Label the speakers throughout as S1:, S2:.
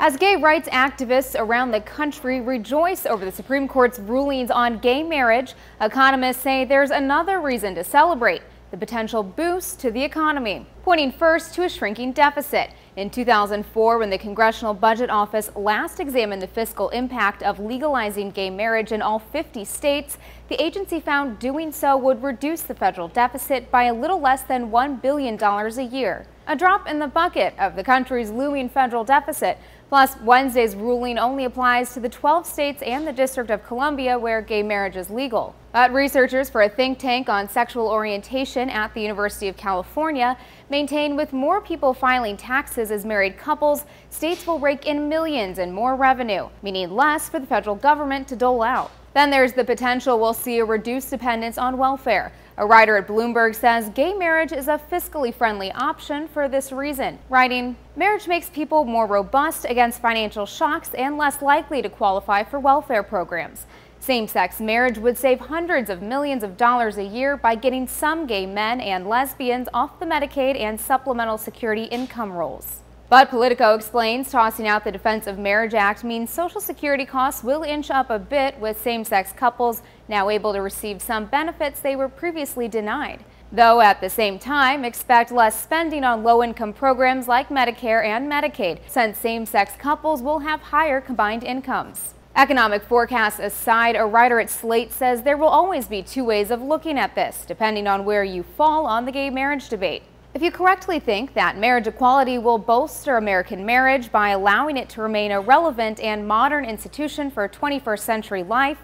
S1: As gay rights activists around the country rejoice over the Supreme Court's rulings on gay marriage, economists say there's another reason to celebrate the potential boost to the economy, pointing first to a shrinking deficit. In 2004, when the Congressional Budget Office last examined the fiscal impact of legalizing gay marriage in all 50 states, the agency found doing so would reduce the federal deficit by a little less than $1 billion a year. A drop in the bucket of the country's looming federal deficit. Plus, Wednesday's ruling only applies to the 12 states and the District of Columbia where gay marriage is legal. But researchers for a think tank on sexual orientation at the University of California maintain with more people filing taxes as married couples, states will rake in millions in more revenue, meaning less for the federal government to dole out. Then there's the potential we'll see a reduced dependence on welfare. A writer at Bloomberg says gay marriage is a fiscally friendly option for this reason, writing, Marriage makes people more robust against financial shocks and less likely to qualify for welfare programs. Same-sex marriage would save hundreds of millions of dollars a year by getting some gay men and lesbians off the Medicaid and Supplemental Security income rolls. But Politico explains tossing out the Defense of Marriage Act means Social Security costs will inch up a bit with same-sex couples now able to receive some benefits they were previously denied. Though at the same time, expect less spending on low-income programs like Medicare and Medicaid, since same-sex couples will have higher combined incomes. Economic forecasts aside, a writer at Slate says there will always be two ways of looking at this, depending on where you fall on the gay marriage debate. If you correctly think that marriage equality will bolster American marriage by allowing it to remain a relevant and modern institution for 21st century life,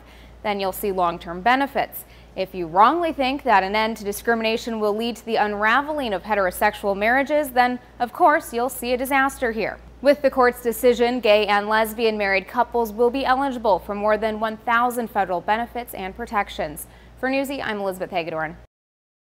S1: then you'll see long-term benefits. If you wrongly think that an end to discrimination will lead to the unraveling of heterosexual marriages, then of course you'll see a disaster here. With the court's decision, gay and lesbian married couples will be eligible for more than 1,000 federal benefits and protections. For Newsy, I'm Elizabeth Hagedorn.